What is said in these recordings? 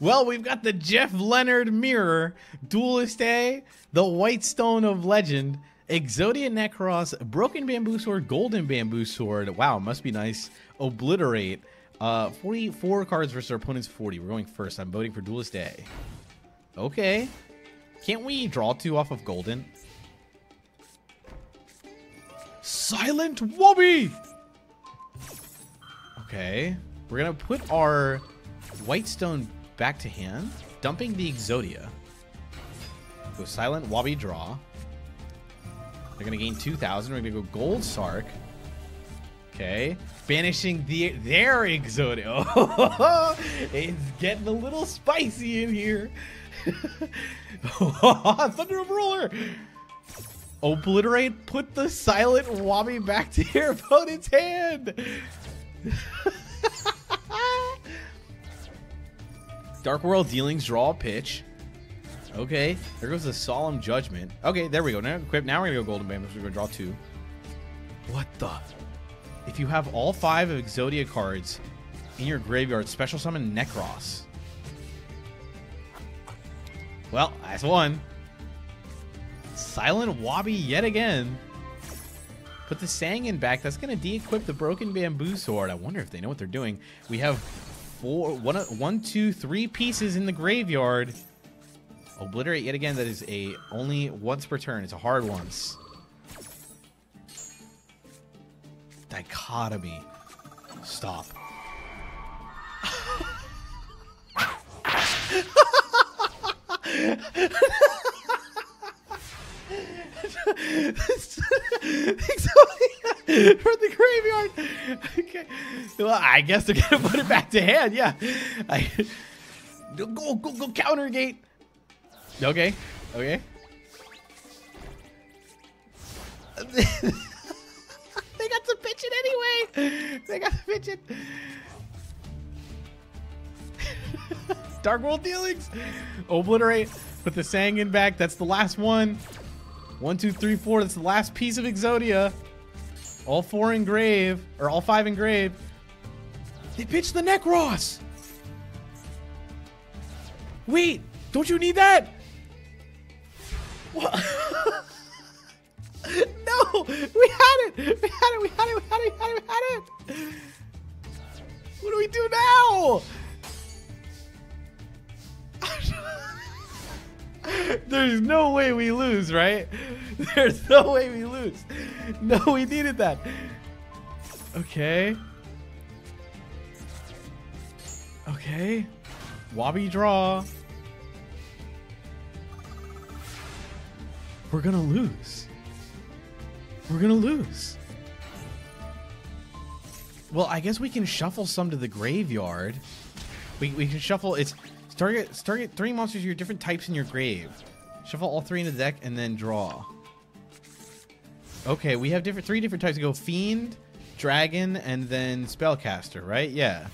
well, we've got the Jeff Leonard Mirror, Duelist A, the White Stone of Legend, Exodia Necros, Broken Bamboo Sword, Golden Bamboo Sword. Wow, must be nice. Obliterate. Uh, 44 cards versus our opponent's 40. We're going first. I'm voting for Duelist A. Okay. Can't we draw two off of Golden? Silent Wobby! Okay. We're going to put our White Stone back to hand, dumping the Exodia. Go Silent Wobby draw. They're going to gain 2,000. We're going to go Gold Sark. Okay. Banishing the their Exodia. it's getting a little spicy in here. Thunder Roller. Obliterate. Put the Silent Wobby back to your opponent's hand. Dark World Dealings, draw a pitch. Okay, there goes the Solemn Judgment. Okay, there we go. Now equip. Now we're gonna go Golden Bamboo. We're gonna draw two. What the? If you have all five of Exodia cards in your graveyard, special summon Necros. Well, that's one. Silent Wobby yet again. Put the Sangan back. That's going to de-equip the Broken Bamboo Sword. I wonder if they know what they're doing. We have four, one, one, two, three pieces in the graveyard. Obliterate yet again. That is a only once per turn. It's a hard once. Dichotomy. Stop. for the graveyard. Okay. Well, I guess they're gonna put it back to hand. Yeah. I, go go go counter gate. Okay. Okay. they got to pitch it anyway. They got to pitch it. Dark World Dealings. Obliterate. Put the Sangan back. That's the last one. One, two, three, four. That's the last piece of Exodia. All four engrave. Or all five engrave. They pitched the Necros. Wait. Don't you need that? What? no. We had it. We had it. We had it. We had it. We had it. We had it. What do we do now? There's no way we lose, right? There's no way we lose. No, we needed that. Okay. Okay. Wobby draw. We're gonna lose. We're gonna lose. Well, I guess we can shuffle some to the graveyard. We, we can shuffle. It's Target target three monsters your different types in your grave. Shuffle all three in the deck and then draw. Okay, we have different three different types. We go Fiend, Dragon, and then Spellcaster, right? Yeah.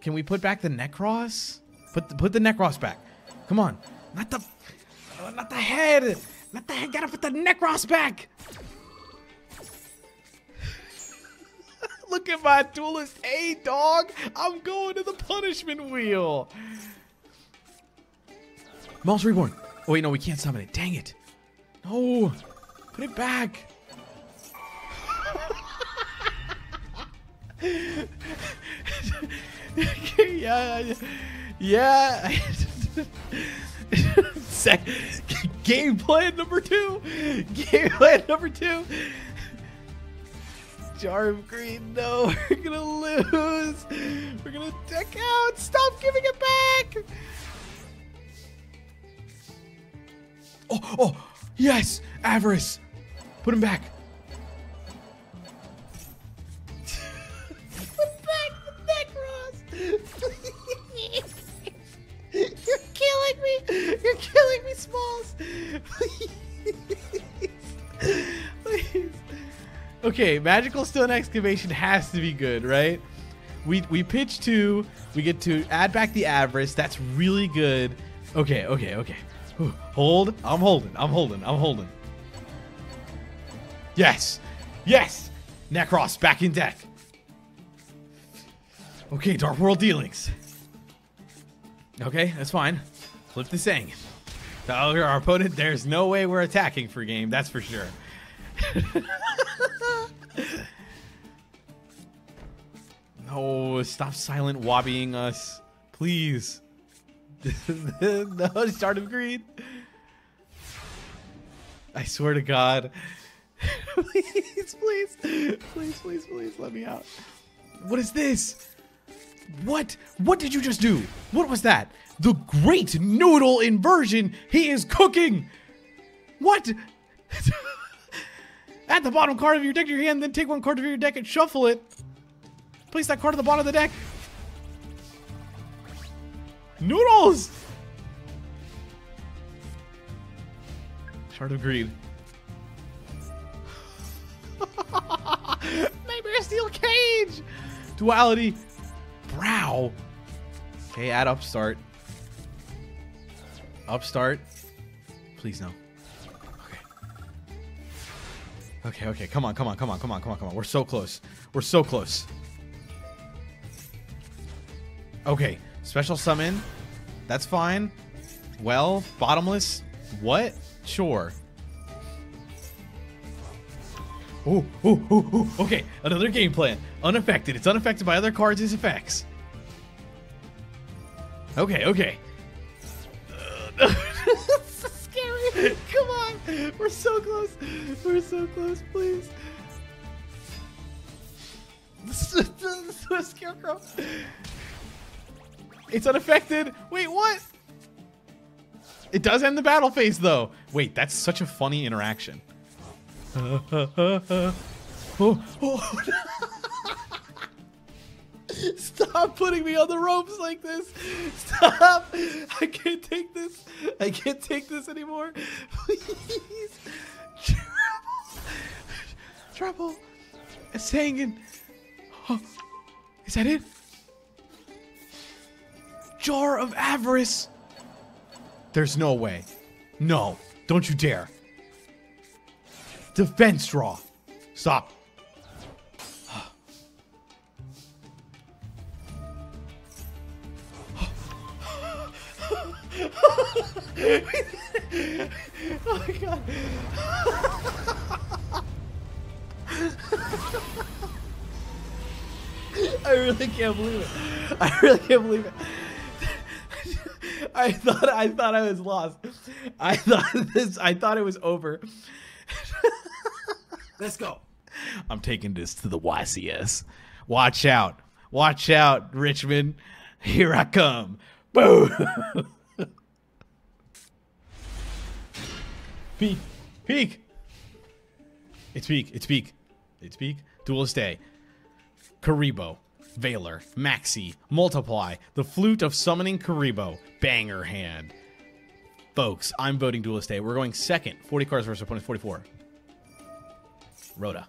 Can we put back the Necros? Put the, put the Necros back. Come on. Not the not the head. Not the head. Gotta put the Necros back. Look at my duelist A, dog. I'm going to the punishment wheel. Monster Reborn. Oh, wait, no, we can't summon it. Dang it. No. Put it back. yeah. Yeah. Sec game plan number two. Game plan number two. Jar of Greed, no, we're gonna lose. We're gonna deck out. Stop giving it back. Oh, oh, yes, Avarice. Put him back. Put back the Necros. You're killing me. You're killing me, Smalls. Okay, Magical Stone Excavation has to be good, right? We we pitch two. We get to add back the Avarice. That's really good. Okay, okay, okay. Hold. I'm holding. I'm holding. I'm holding. Yes. Yes. Necros back in deck. Okay, Dark World dealings. Okay, that's fine. Flip the Sang. our opponent, there's no way we're attacking for game, that's for sure. no, stop silent wobbying us. Please. no, start of greed. I swear to God. please, please, please, please, please, let me out. What is this? What? What did you just do? What was that? The great noodle inversion he is cooking. What? Add the bottom card of your deck to your hand, then take one card of your deck and shuffle it. Place that card at the bottom of the deck. Noodles! Shard of Greed. Nightmare Steel Cage! Duality. Brow. Okay, add Upstart. Upstart. Please no. Okay, okay. Come on, come on, come on, come on, come on, come on. We're so close. We're so close. Okay. Special summon. That's fine. Well, bottomless. What? Sure. Oh, oh, oh, oh. Okay, another game plan. Unaffected. It's unaffected by other cards' effects. Okay, okay. We're so close. We're so close, please. Scarecrow. It's unaffected. Wait, what? It does end the battle phase, though. Wait, that's such a funny interaction. oh, oh. oh Stop putting me on the ropes like this. Stop. I can't take this. I can't take this anymore. Please. Trouble. Trouble. It's hanging. Oh. Is that it? Jar of Avarice. There's no way. No. Don't you dare. Defense draw. Stop. I really can't believe it. I really can't believe it. I thought I thought I was lost. I thought this I thought it was over. Let's go. I'm taking this to the YCS. Watch out. Watch out, Richmond. Here I come. Boom. peak. Peek. It's peak. It's peak. It's peak. Duelist Day. Kuriboh. Veiler, Maxi, Multiply, the Flute of Summoning Kuriboh, Banger Hand. Folks, I'm voting Duelist Day. We're going second. 40 cards versus opponent 44. Rhoda.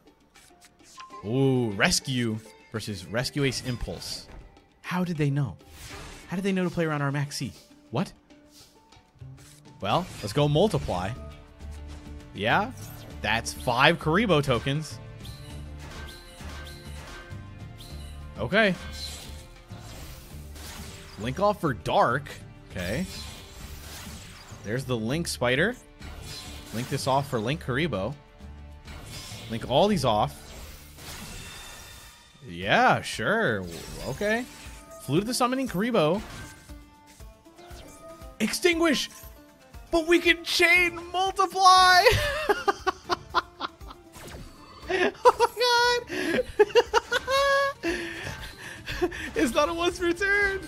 Ooh, Rescue versus Rescue Ace Impulse. How did they know? How did they know to play around our Maxi? What? Well, let's go multiply. Yeah, that's five Kuriboh tokens. Okay. Link off for Dark. Okay. There's the Link Spider. Link this off for Link Kuriboh. Link all these off. Yeah, sure. Okay. Flew to the Summoning Kuriboh. Extinguish! But we can chain multiply! it's not a once return!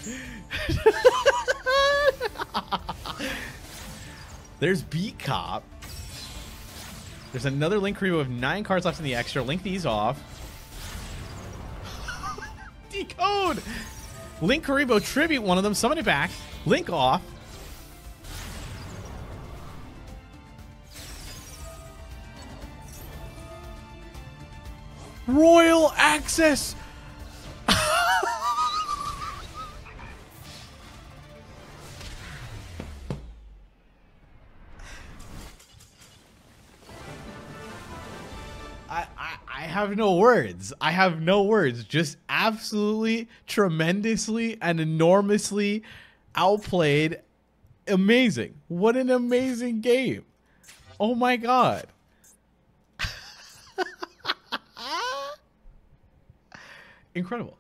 There's Beat Cop. There's another Link Kuriboh with nine cards left in the extra. Link these off. Decode! Link Kuriboh tribute one of them, summon it back. Link off. Royal Access! Have no words. I have no words. Just absolutely tremendously and enormously outplayed. Amazing. What an amazing game. Oh my god. Incredible.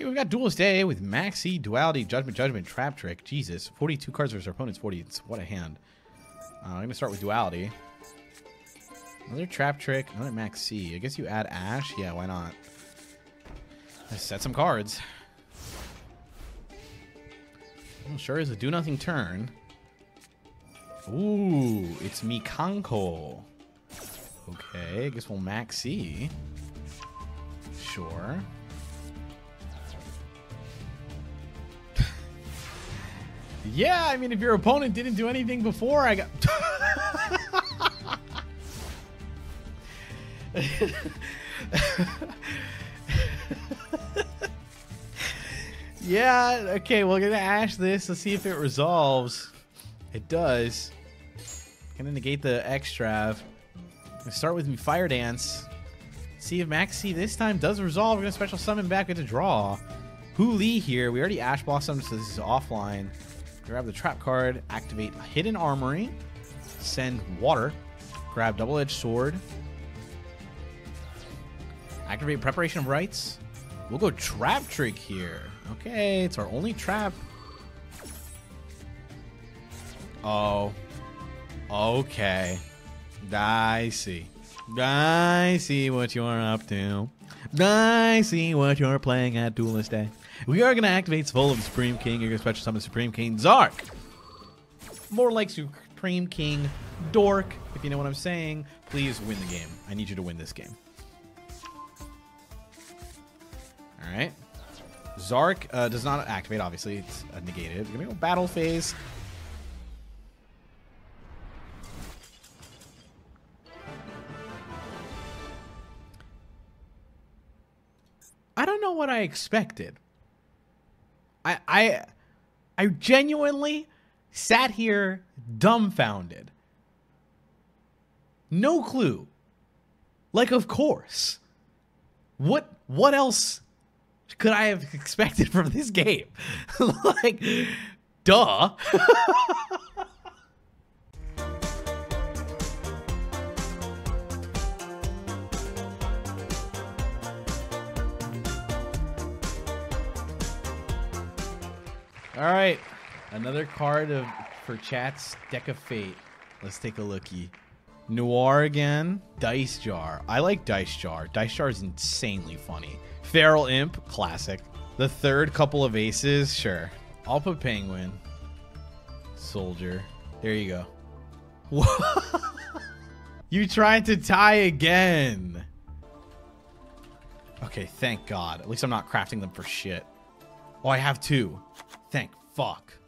Okay, we've got Duelist Day with Maxi, Duality, Judgment, Judgment, Trap Trick. Jesus. 42 cards versus our opponent's 40. It's, What a hand. Uh, I'm going to start with Duality. Another Trap Trick, another Maxi. I guess you add Ash? Yeah, why not? Let's set some cards. Well, sure is a do-nothing turn. Ooh, it's Mikanko. Okay, I guess we'll Maxi. Sure. Yeah, I mean, if your opponent didn't do anything before, I got... yeah, okay, we're gonna ash this. Let's see if it resolves. It does. Gonna negate the Extrav. Gonna start with me Fire Dance. See if Maxi this time does resolve. We're gonna special summon back into draw. Huli here. We already Ash Blossom, so this is offline. Grab the trap card, activate Hidden Armory, send water, grab Double Edged Sword, activate Preparation of Rites. We'll go Trap Trick here. Okay, it's our only trap. Oh. Okay. I see. I see what you're up to. I see what you're playing at Duelist Day. We are going to activate the Supreme King. You're going to special summon Supreme King Z-ARC. More like Supreme King Dork, if you know what I'm saying. Please win the game. I need you to win this game. All right. Z-ARC uh, does not activate, obviously. It's uh, negated. We're going to go battle phase. I don't know what I expected. I I I genuinely sat here dumbfounded. No clue. Like of course. What what else could I have expected from this game? like duh. All right, another card of for chat's deck of fate. Let's take a looky. Noir again. Dice Jar. I like Dice Jar. Dice Jar is insanely funny. Feral Imp, classic. The third couple of aces, sure. I'll put Penguin. Soldier. There you go. you tried to tie again. Okay, thank God. At least I'm not crafting them for shit. Oh, I have two. Thank fuck.